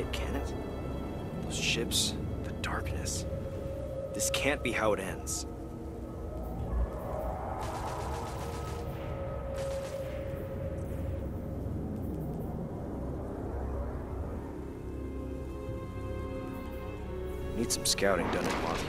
it, can it? Those ships, the darkness. This can't be how it ends. Need some scouting done at Mothyards.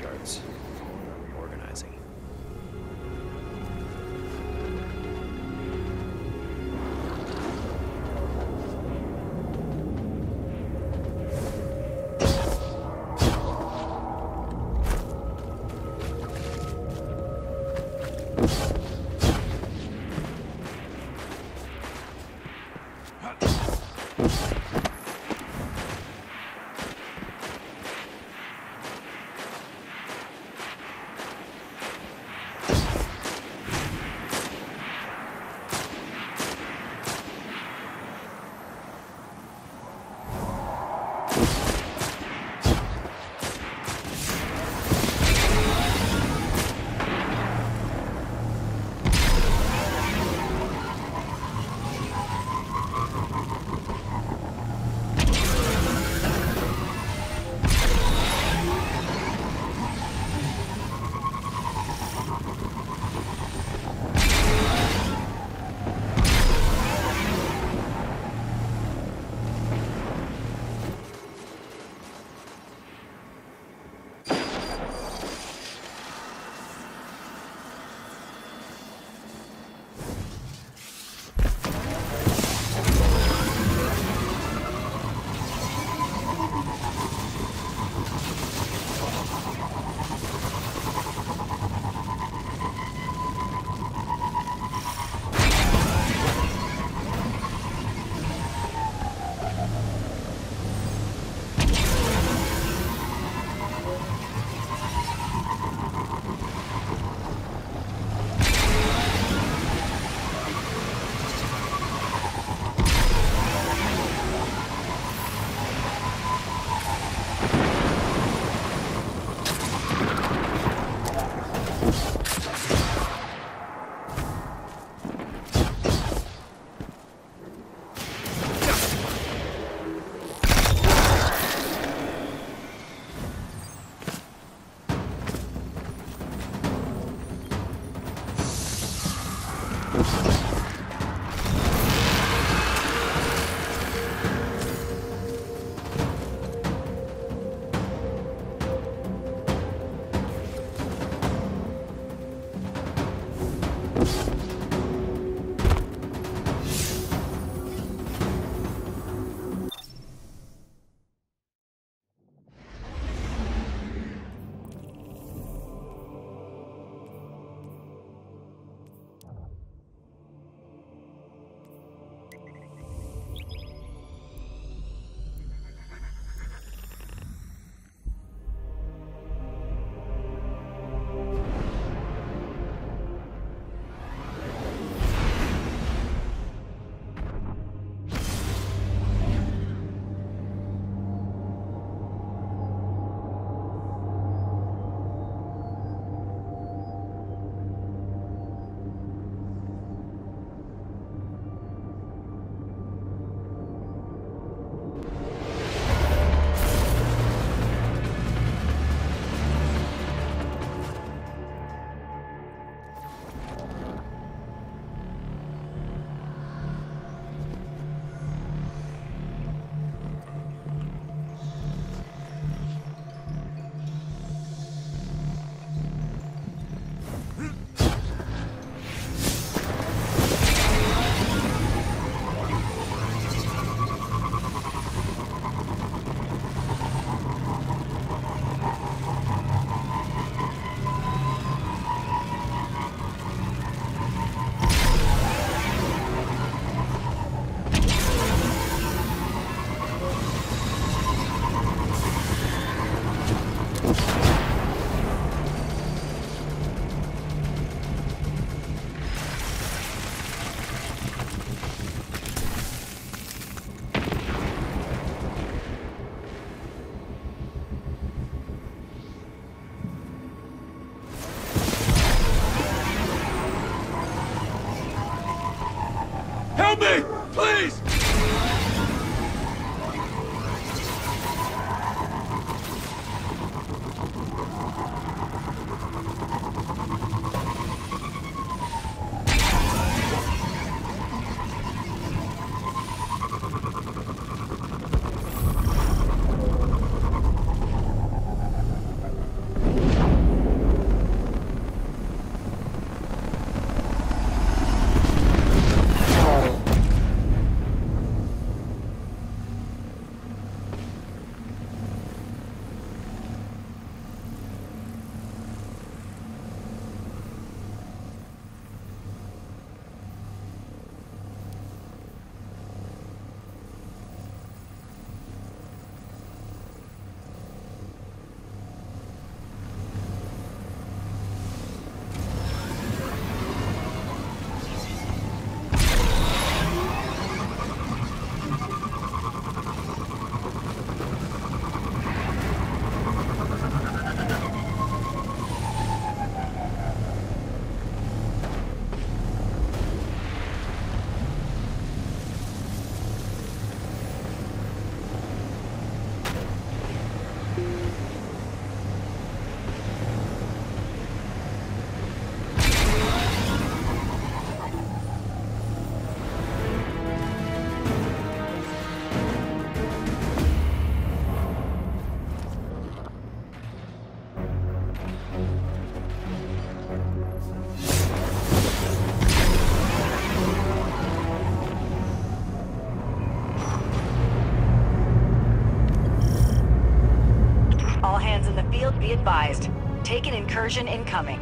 Taken incursion incoming.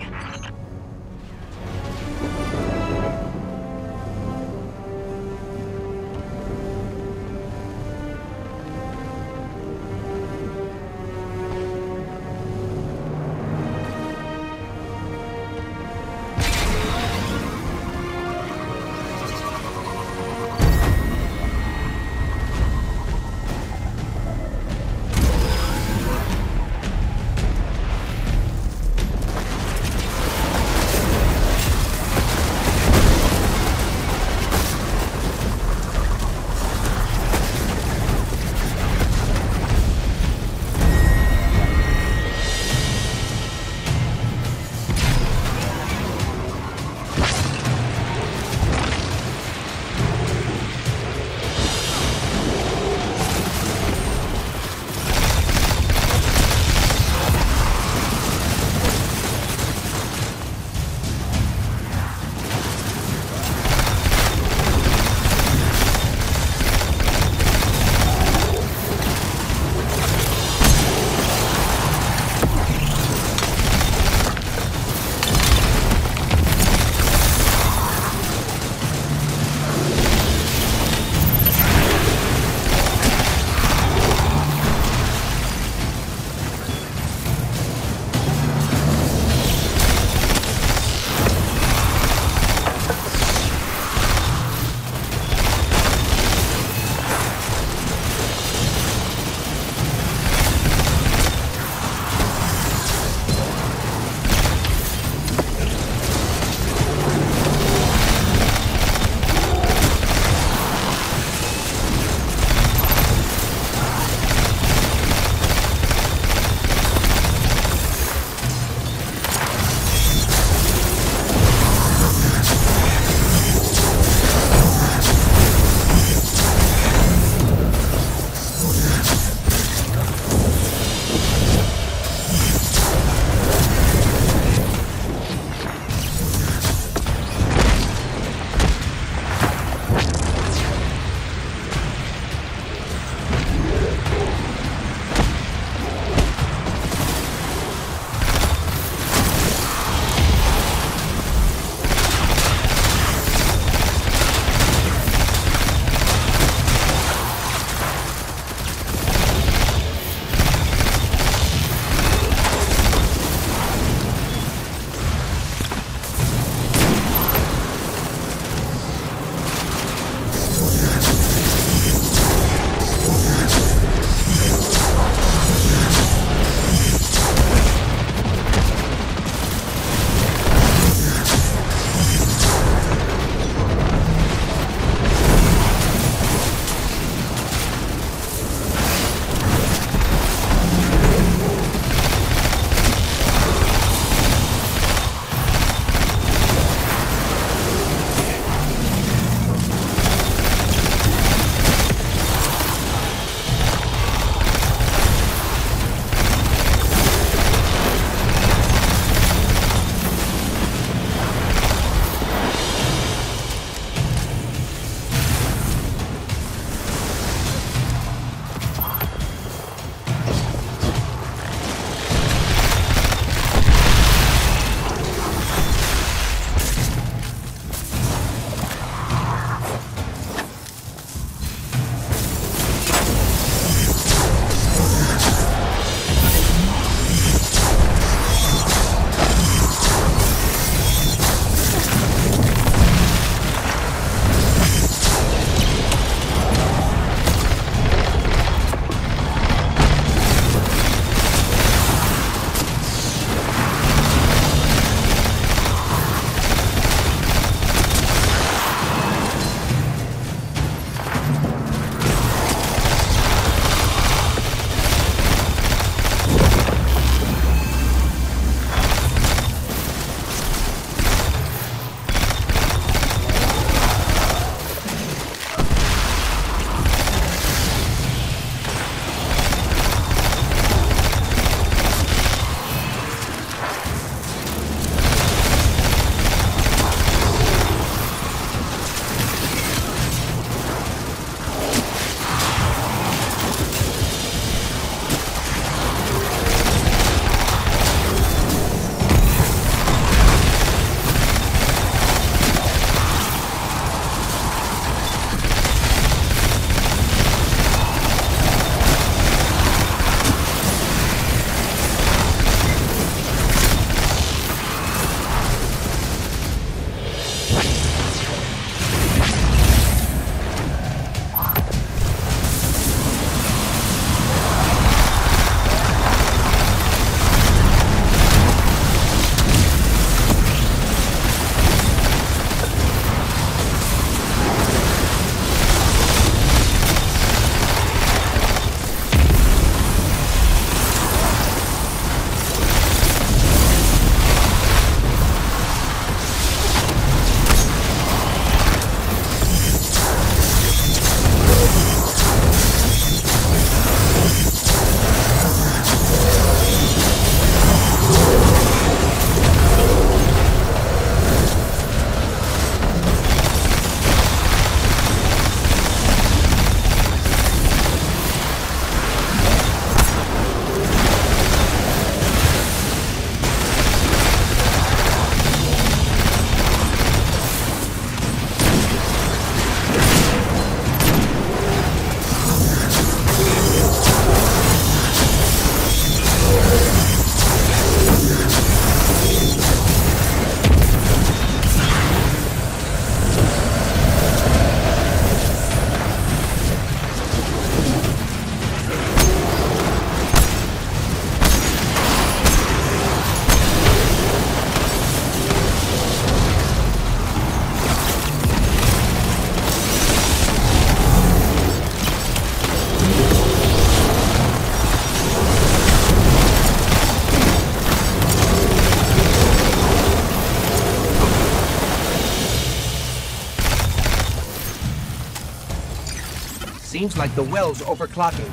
Like the well's overclocking.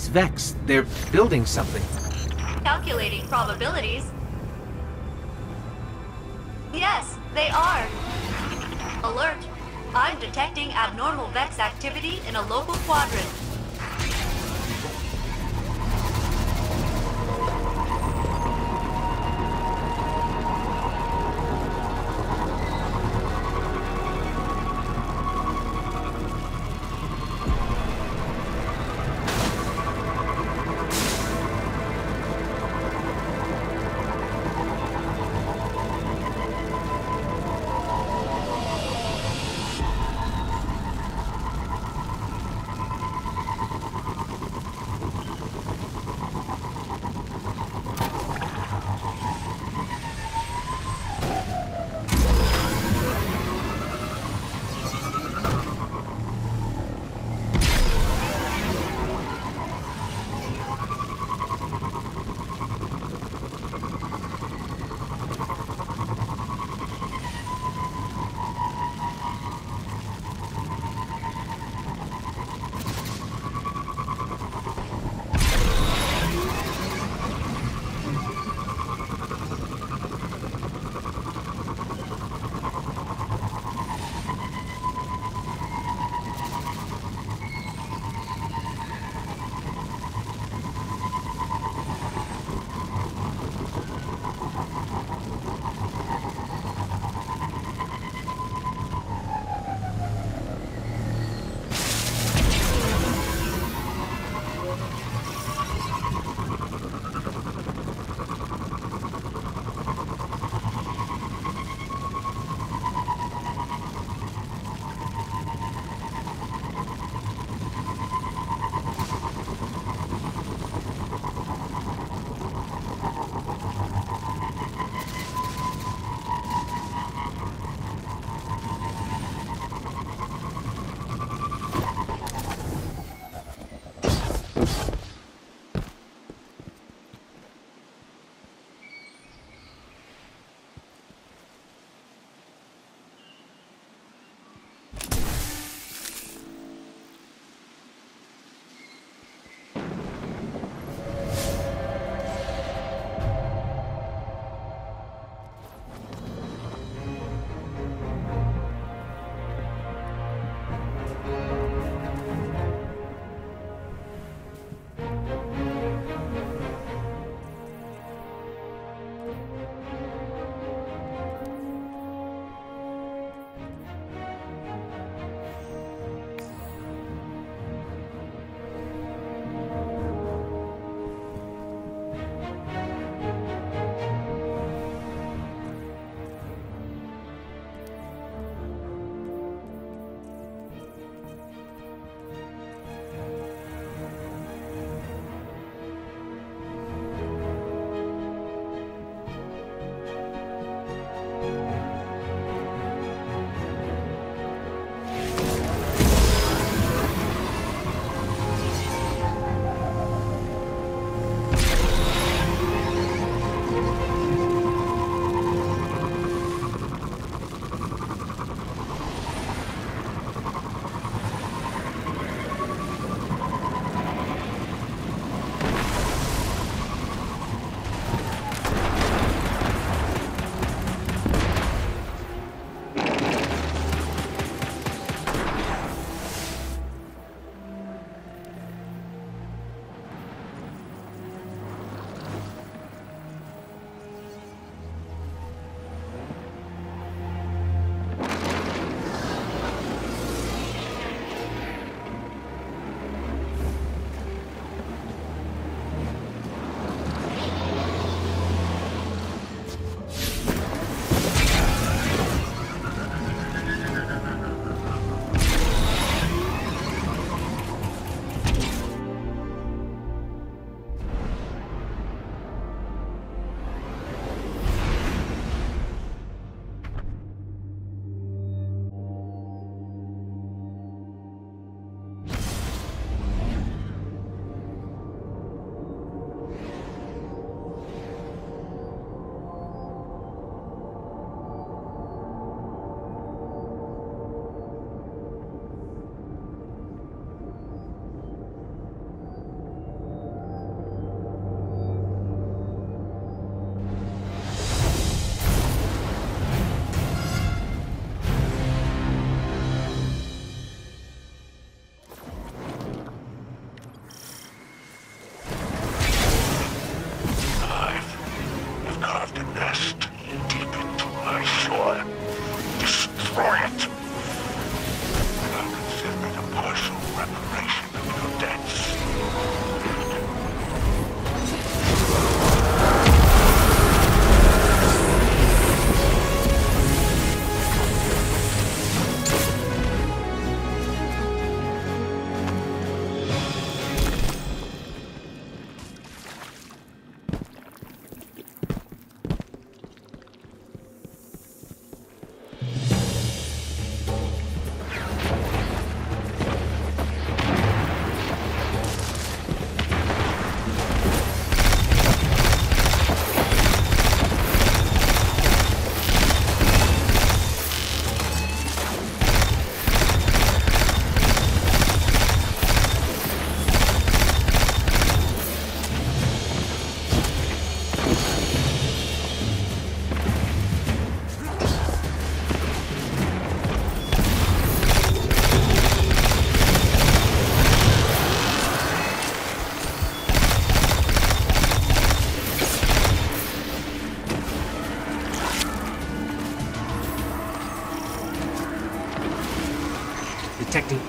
These Vex, they're building something. Calculating probabilities. Yes, they are. Alert. I'm detecting abnormal Vex activity in a local quadrant.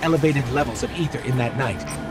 Elevated levels of ether in that night.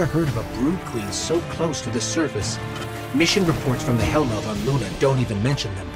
Never heard of a brood queen so close to the surface. Mission reports from the Hellmouth on Luna don't even mention them.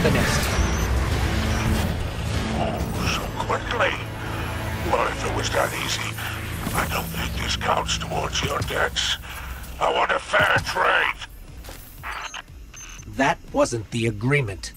Off the nest. Oh, so quickly. Well, if it was that easy, I don't think this counts towards your debts. I want a fair trade. That wasn't the agreement.